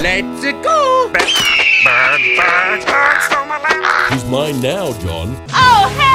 Let's go. Burn, burn, burn, stole my. He's mine now, John. Oh, hey!